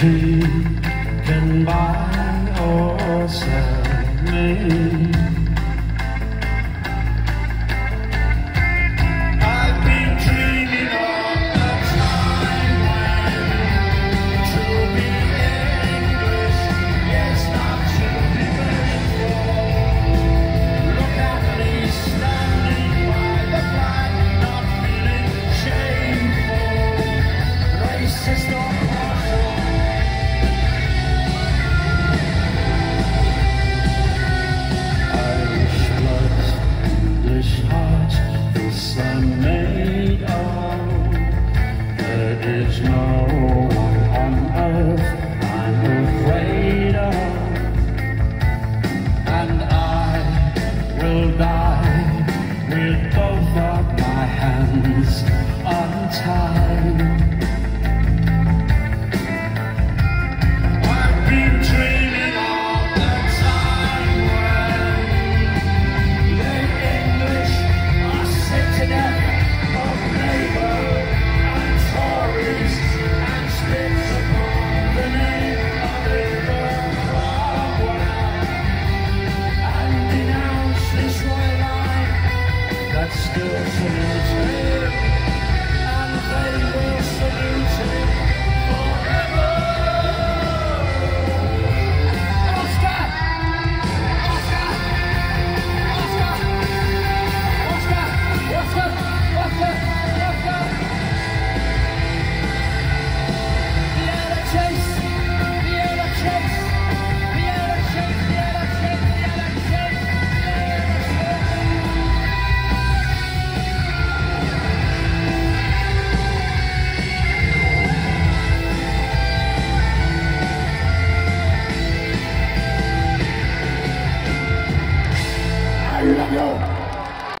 can buy or sell me. There's no one on earth I'm afraid of. And I will die with your hands yo.